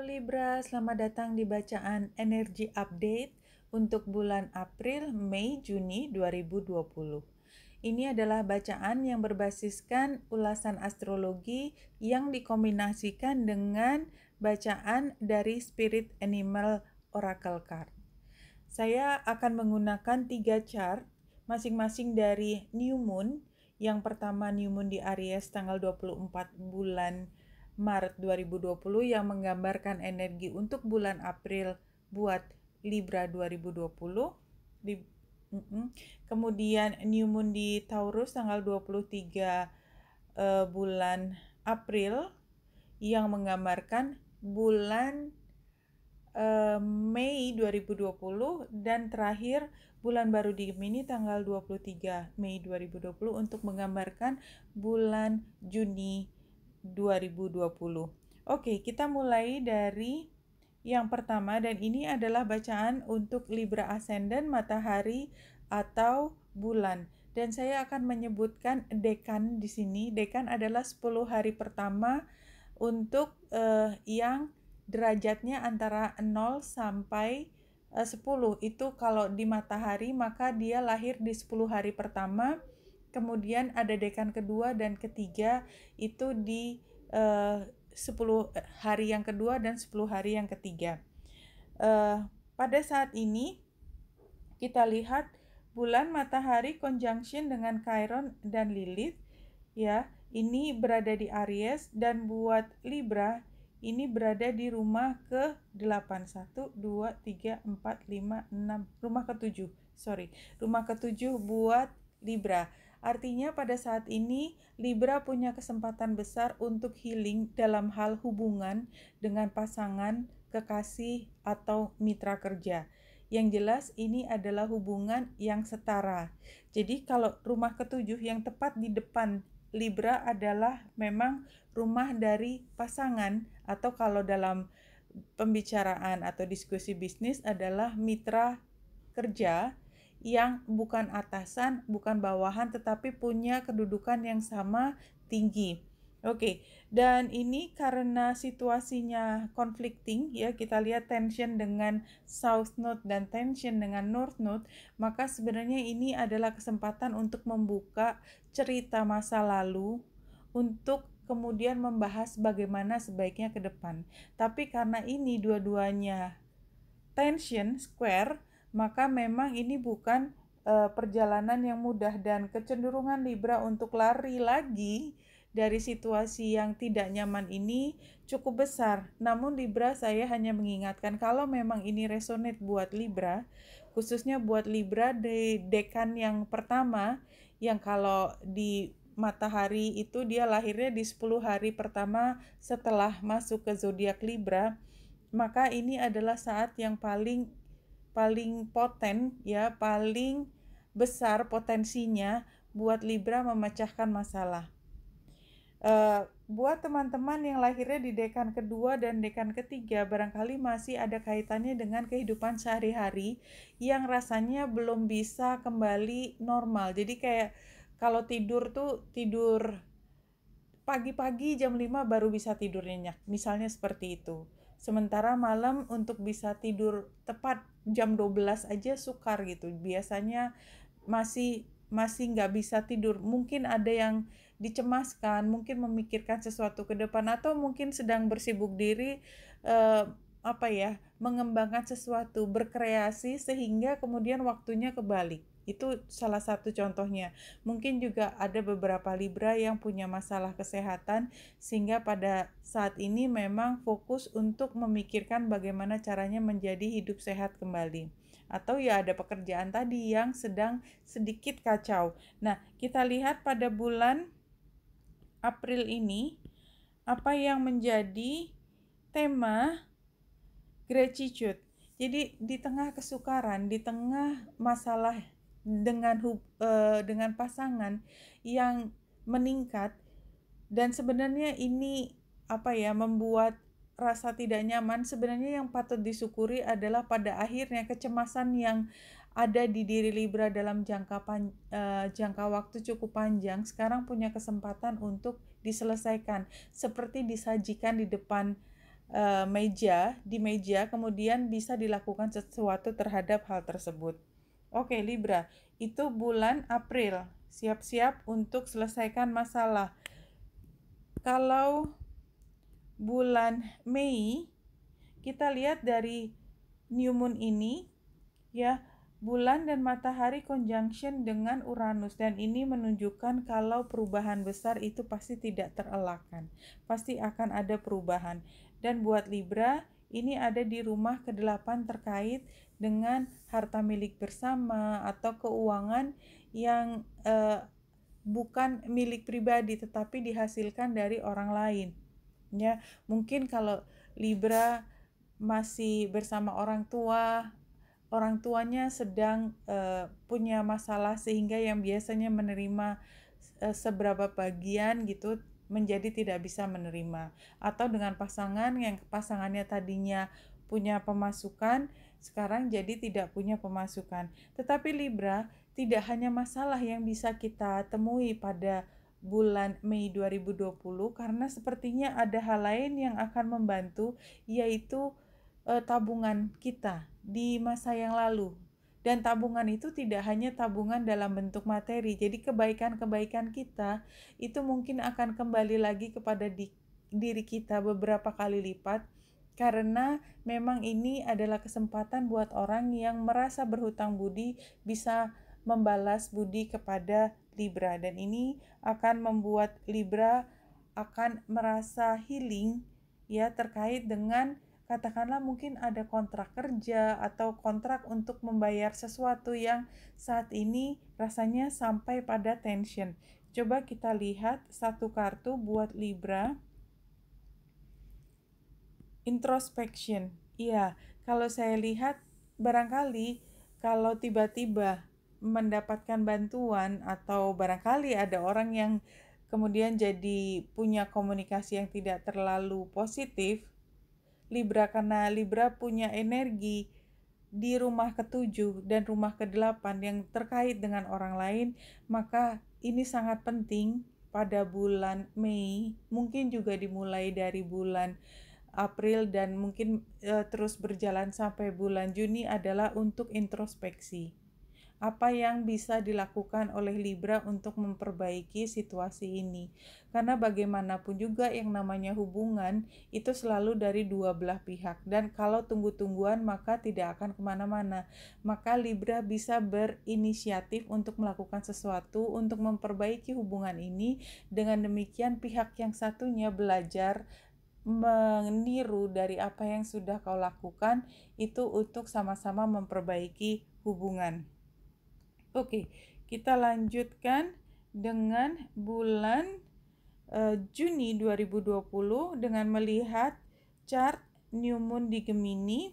Halo Libra, selamat datang di bacaan energi update untuk bulan April, Mei, Juni 2020. Ini adalah bacaan yang berbasiskan ulasan astrologi yang dikombinasikan dengan bacaan dari Spirit Animal Oracle Card. Saya akan menggunakan tiga chart masing-masing dari New Moon. Yang pertama New Moon di Aries tanggal 24 bulan Maret 2020 yang menggambarkan energi untuk bulan April buat Libra 2020. Di, mm -mm. Kemudian New Moon di Taurus tanggal 23 uh, eh, bulan April yang menggambarkan bulan uh, Mei 2020 dan terakhir bulan baru di Gemini tanggal 23 Mei 2020 untuk menggambarkan bulan Juni 2020. Oke, kita mulai dari yang pertama dan ini adalah bacaan untuk Libra Ascendant, matahari atau bulan. Dan saya akan menyebutkan dekan di sini. Dekan adalah 10 hari pertama untuk uh, yang derajatnya antara 0 sampai uh, 10. Itu kalau di matahari maka dia lahir di 10 hari pertama kemudian ada dekan kedua dan ketiga itu di uh, 10 hari yang kedua dan 10 hari yang ketiga. Uh, pada saat ini kita lihat bulan matahari conjunction dengan Chiron dan Lilith ya. Ini berada di Aries dan buat Libra ini berada di rumah ke 8 1 2 3 4 5 6 rumah ke-7 sorry rumah ke-7 buat Libra Artinya pada saat ini Libra punya kesempatan besar untuk healing dalam hal hubungan dengan pasangan, kekasih, atau mitra kerja. Yang jelas ini adalah hubungan yang setara. Jadi kalau rumah ketujuh yang tepat di depan Libra adalah memang rumah dari pasangan atau kalau dalam pembicaraan atau diskusi bisnis adalah mitra kerja yang bukan atasan, bukan bawahan, tetapi punya kedudukan yang sama tinggi. Oke, okay. dan ini karena situasinya conflicting ya, kita lihat tension dengan South Node dan tension dengan North Node, maka sebenarnya ini adalah kesempatan untuk membuka cerita masa lalu untuk kemudian membahas bagaimana sebaiknya ke depan. Tapi karena ini dua-duanya tension square, maka memang ini bukan uh, perjalanan yang mudah dan kecenderungan Libra untuk lari lagi dari situasi yang tidak nyaman ini cukup besar. Namun Libra saya hanya mengingatkan kalau memang ini resonate buat Libra, khususnya buat Libra di dekan yang pertama yang kalau di matahari itu dia lahirnya di 10 hari pertama setelah masuk ke zodiak Libra, maka ini adalah saat yang paling paling poten ya paling besar potensinya buat Libra memecahkan masalah. Uh, buat teman-teman yang lahirnya di dekan kedua dan dekan ketiga, barangkali masih ada kaitannya dengan kehidupan sehari-hari yang rasanya belum bisa kembali normal. Jadi kayak kalau tidur tuh tidur pagi-pagi jam 5 baru bisa tidur nyenyak. Misalnya seperti itu. Sementara malam untuk bisa tidur tepat jam 12 aja sukar gitu. Biasanya masih masih nggak bisa tidur. Mungkin ada yang dicemaskan, mungkin memikirkan sesuatu ke depan atau mungkin sedang bersibuk diri eh, apa ya, mengembangkan sesuatu, berkreasi sehingga kemudian waktunya kebalik. Itu salah satu contohnya. Mungkin juga ada beberapa Libra yang punya masalah kesehatan sehingga pada saat ini memang fokus untuk memikirkan bagaimana caranya menjadi hidup sehat kembali. Atau ya ada pekerjaan tadi yang sedang sedikit kacau. Nah, kita lihat pada bulan April ini apa yang menjadi tema gratitude. Jadi di tengah kesukaran, di tengah masalah dengan hub, uh, dengan pasangan yang meningkat dan sebenarnya ini apa ya membuat rasa tidak nyaman sebenarnya yang patut disyukuri adalah pada akhirnya kecemasan yang ada di diri Libra dalam jangka pan, uh, jangka waktu cukup panjang sekarang punya kesempatan untuk diselesaikan seperti disajikan di depan uh, meja di meja kemudian bisa dilakukan sesuatu terhadap hal tersebut. Oke, Libra, itu bulan April. Siap-siap untuk selesaikan masalah. Kalau bulan Mei, kita lihat dari new moon ini ya bulan dan matahari conjunction dengan Uranus dan ini menunjukkan kalau perubahan besar itu pasti tidak terelakkan. Pasti akan ada perubahan. Dan buat Libra, ini ada di rumah ke-8 terkait dengan harta milik bersama atau keuangan yang eh, bukan milik pribadi tetapi dihasilkan dari orang lain. Ya, mungkin kalau Libra masih bersama orang tua orang tuanya sedang uh, punya masalah sehingga yang biasanya menerima uh, seberapa bagian gitu menjadi tidak bisa menerima atau dengan pasangan yang pasangannya tadinya punya pemasukan sekarang jadi tidak punya pemasukan. Tetapi Libra tidak hanya masalah yang bisa kita temui pada bulan Mei 2020 karena sepertinya ada hal lain yang akan membantu yaitu uh, tabungan kita di masa yang lalu. Dan tabungan itu tidak hanya tabungan dalam bentuk materi. Jadi kebaikan-kebaikan kita itu mungkin akan kembali lagi kepada di, diri kita beberapa kali lipat karena memang ini adalah kesempatan buat orang yang merasa berhutang budi bisa membalas budi kepada Libra dan ini akan membuat Libra akan merasa healing ya terkait dengan katakanlah mungkin ada kontrak kerja atau kontrak untuk membayar sesuatu yang saat ini rasanya sampai pada tension. Coba kita lihat satu kartu buat Libra. Introspection. Iya, kalau saya lihat barangkali kalau tiba-tiba mendapatkan bantuan atau barangkali ada orang yang kemudian jadi punya komunikasi yang tidak terlalu positif, Libra karena Libra punya energi di rumah ketujuh dan rumah kedelapan yang terkait dengan orang lain, maka ini sangat penting pada bulan Mei, mungkin juga dimulai dari bulan April dan mungkin e, terus berjalan sampai bulan Juni adalah untuk introspeksi apa yang bisa dilakukan oleh Libra untuk memperbaiki situasi ini. Karena bagaimanapun juga yang namanya hubungan itu selalu dari dua belah pihak. Dan kalau tunggu-tungguan maka tidak akan ke mana-mana. Maka Libra bisa berinisiatif untuk melakukan sesuatu untuk memperbaiki hubungan ini. Dengan demikian pihak yang satunya belajar meniru dari apa yang sudah kau lakukan itu untuk sama-sama memperbaiki hubungan. Oke, kita lanjutkan dengan bulan uh, Juni 2020 dengan melihat chart new moon di Gemini.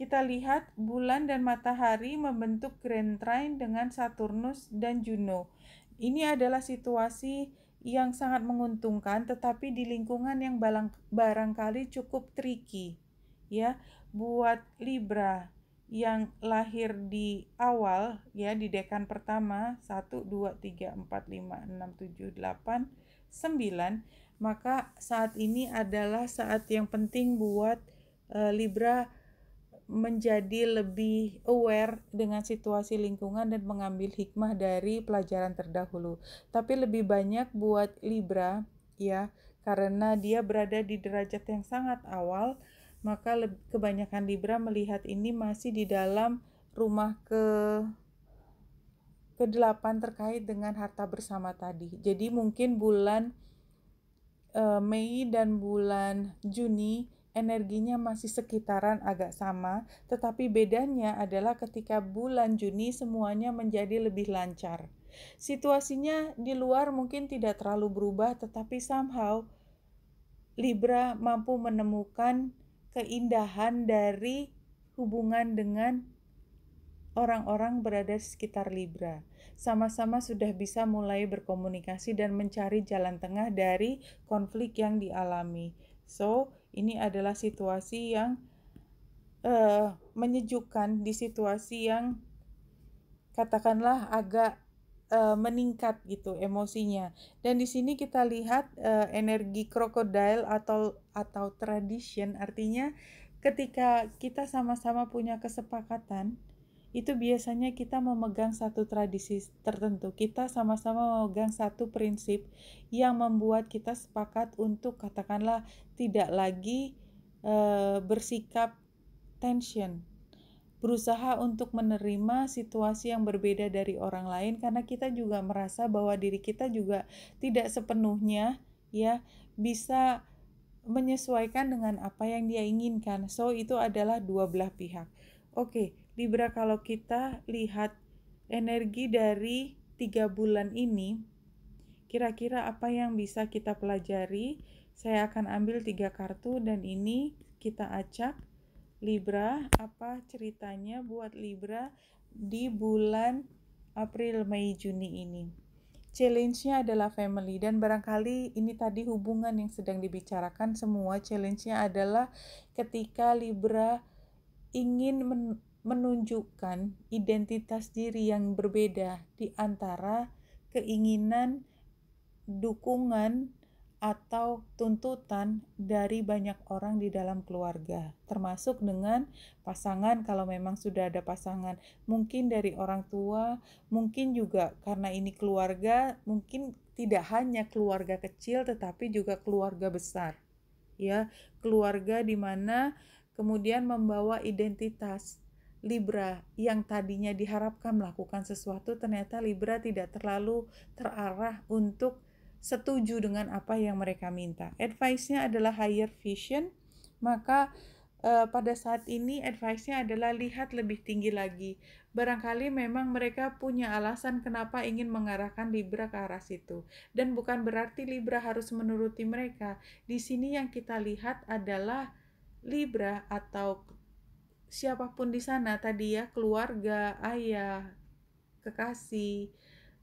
Kita lihat bulan dan matahari membentuk grand trine dengan Saturnus dan Juno. Ini adalah situasi yang sangat menguntungkan tetapi di lingkungan yang barangkali cukup tricky ya buat Libra yang lahir di awal ya di dekan pertama 1 2 3 4 5 6 7 8 9 maka saat ini adalah saat yang penting buat uh, Libra menjadi lebih aware dengan situasi lingkungan dan mengambil hikmah dari pelajaran terdahulu. Tapi lebih banyak buat Libra ya karena dia berada di derajat yang sangat awal maka kebanyakan Libra melihat ini masih di dalam rumah ke ke-8 terkait dengan harta bersama tadi. Jadi mungkin bulan uh, Mei dan bulan Juni energinya masih sekitaran agak sama, tetapi bedanya adalah ketika bulan Juni semuanya menjadi lebih lancar. Situasinya di luar mungkin tidak terlalu berubah, tetapi somehow Libra mampu menemukan keindahan dari hubungan dengan orang-orang berada di sekitar Libra. Sama-sama sudah bisa mulai berkomunikasi dan mencari jalan tengah dari konflik yang dialami. So, ini adalah situasi yang uh, menyejukkan di situasi yang katakanlah agak uh, meningkat gitu emosinya. Dan di sini kita lihat uh, energi krokodil atau atau tradition artinya ketika kita sama-sama punya kesepakatan itu biasanya kita memegang satu tradisi tertentu. Kita sama-sama memegang satu prinsip yang membuat kita sepakat untuk katakanlah tidak lagi uh, bersikap tension berusaha untuk menerima situasi yang berbeda dari orang lain karena kita juga merasa bahwa diri kita juga tidak sepenuhnya ya bisa menyesuaikan dengan apa yang dia inginkan. So itu adalah dua belah pihak. Oke, Libra kalau kita lihat energi dari tiga bulan ini, kira-kira apa yang bisa kita pelajari? Saya akan ambil tiga kartu dan ini kita acak Libra, apa ceritanya buat Libra di bulan April, Mei, Juni ini? Challenge-nya adalah family dan barangkali ini tadi hubungan yang sedang dibicarakan semua challenge-nya adalah ketika Libra ingin men menunjukkan identitas diri yang berbeda di antara keinginan, dukungan, atau tuntutan dari banyak orang di dalam keluarga, termasuk dengan pasangan kalau memang sudah ada pasangan, mungkin dari orang tua, mungkin juga karena ini keluarga, mungkin tidak hanya keluarga kecil tetapi juga keluarga besar. Ya, keluarga di mana kemudian membawa identitas Libra yang tadinya diharapkan melakukan sesuatu ternyata Libra tidak terlalu terarah untuk setuju dengan apa yang mereka minta. Advice-nya adalah higher vision, maka uh, pada saat ini advice-nya adalah lihat lebih tinggi lagi. Barangkali memang mereka punya alasan kenapa ingin mengarahkan Libra ke arah situ. Dan bukan berarti Libra harus menuruti mereka. Di sini yang kita lihat adalah Libra atau siapa pun di sana tadi ya, keluarga, ayah, kekasih,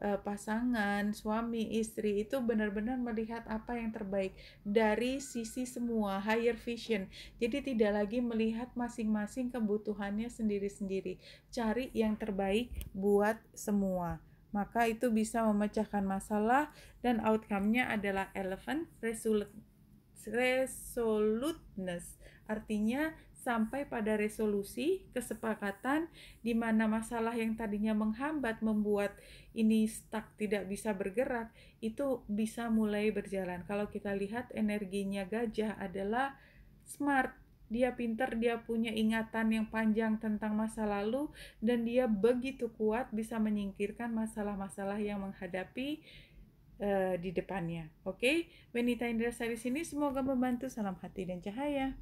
uh, pasangan, suami, istri itu benar-benar melihat apa yang terbaik dari sisi semua higher vision. Jadi tidak lagi melihat masing-masing kebutuhannya sendiri-sendiri. Cari yang terbaik buat semua. Maka itu bisa memecahkan masalah dan outcome-nya adalah elephant resolute resoluteness. Artinya sampai pada resolusi kesepakatan di mana masalah yang tadinya menghambat membuat ini stuck tidak bisa bergerak itu bisa mulai berjalan. Kalau kita lihat energinya gajah adalah smart, dia pintar, dia punya ingatan yang panjang tentang masa lalu dan dia begitu kuat bisa menyingkirkan masalah-masalah yang menghadapi uh, di depannya. Oke, okay? Benita Indra di sini semoga membantu. Salam hati dan cahaya.